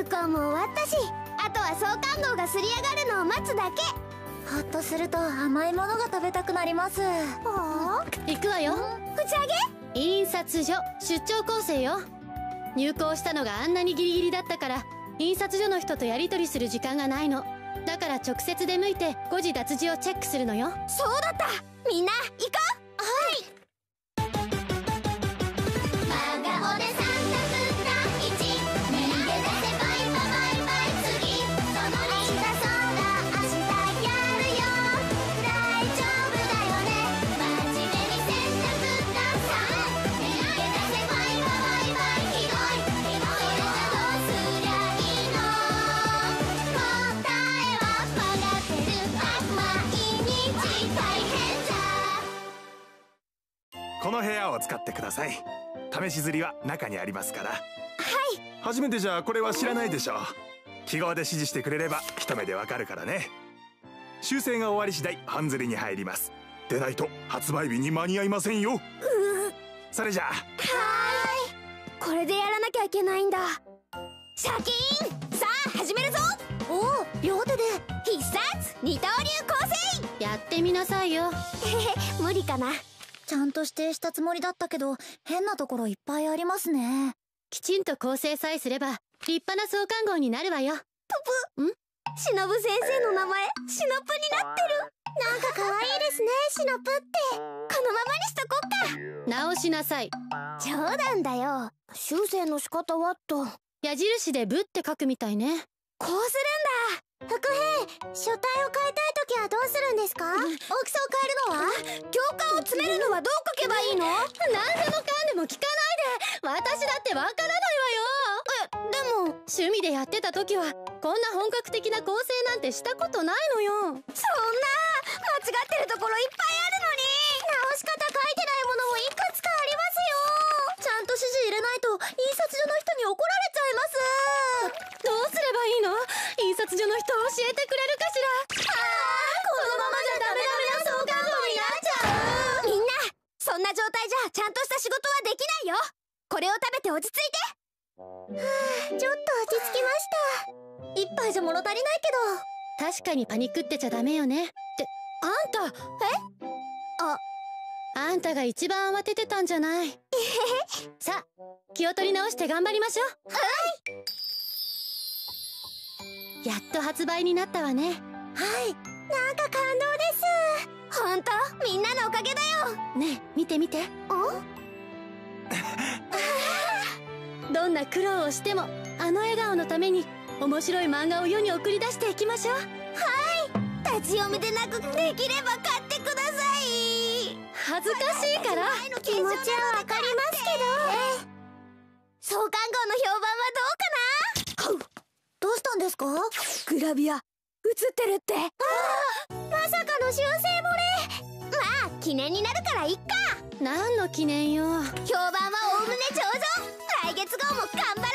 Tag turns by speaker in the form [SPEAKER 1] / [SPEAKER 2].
[SPEAKER 1] 入校も終わったしあとは創刊号がすり上がるのを待つだけ。
[SPEAKER 2] ほっとすると甘いものが食べたくなります。
[SPEAKER 3] 行くわよ。
[SPEAKER 1] 打ち上
[SPEAKER 3] げ？印刷所出張構成よ。入校したのがあんなにギリギリだったから印刷所の人とやり取りする時間がないの。だから直接出向いて誤字脱字をチェックするのよ。
[SPEAKER 1] そうだった！みんな行こう
[SPEAKER 4] この部屋を使ってください。試し刷りは中にありますから。はい。
[SPEAKER 1] 初
[SPEAKER 4] めてじゃこれは知らないでしょう。記号で指示してくれれば一目でわかるからね。修正が終わり次第半刷りに入ります。でないと発売日に間に合いませんよ。それじゃあ。はい。
[SPEAKER 1] これでやらなきゃいけないんだ。シャキーン!さあ始めるぞ!
[SPEAKER 2] おお両手で
[SPEAKER 1] 必殺二刀流構成!
[SPEAKER 3] やってみなさいよ。
[SPEAKER 1] 無理かな
[SPEAKER 2] ちゃんと指定したつもりだったけど変なところいっぱいありますね。
[SPEAKER 3] きちんと構成さえすれば立派な創刊号になるわよ。
[SPEAKER 1] ププん？しのぶ先生の名前しのぷになってる。なんか可愛いですねしのぷって。このままにしとこっ
[SPEAKER 3] か。直しなさい。
[SPEAKER 1] 冗談だよ。修正の仕方はと。
[SPEAKER 3] 矢印で「ぶ」って書くみたいね。
[SPEAKER 1] こうするんだ。副兵書体を変えたい時はどうするんですか、大きさを変えるのは教科を詰めるのはどう書けばいいの？
[SPEAKER 3] 何でもかんでも聞かないで。私だってわからない
[SPEAKER 1] わよ。えでも
[SPEAKER 3] 趣味でやってた時はこんな本格的な構成なんてしたことないのよ。そんな間違
[SPEAKER 1] ってるところいっぱいあるのに。直し方書いてないものもいくつかありますよ。
[SPEAKER 2] ちゃんと指示入れないと印刷所の人に怒られちゃいます。
[SPEAKER 3] どうすればいいの？印刷所の人教えてくれるかしら？
[SPEAKER 1] 態じゃちゃんとした仕事はできないよ。これを食べて落ち着いて。
[SPEAKER 2] はあちょっと落ち着きました。一杯じゃ物足りないけ
[SPEAKER 3] ど。確かにパニックってちゃダメよね。ってあんたえ？ああんたが一番慌ててたんじゃない。さあ気を取り直して頑張りましょう。
[SPEAKER 1] はい。
[SPEAKER 3] やっと発売になったわね。はい。なん
[SPEAKER 1] か感動です
[SPEAKER 3] ねえ見て見て。どんな苦労をしてもあの笑顔のために面白い漫画を世に送り出していきましょう。
[SPEAKER 1] はい。立ち読みでなくできれば買ってください。
[SPEAKER 3] 恥ずかしいから
[SPEAKER 1] 気持ちはわかりますけど。創刊号の評判はどうかな？
[SPEAKER 2] どうしたんですか？
[SPEAKER 1] グラビア映ってるって。ああまさかの修正漏れまあ記念になるからいっか。
[SPEAKER 3] 何の記念よ。
[SPEAKER 1] 評判はおおむね上々。来月号も頑張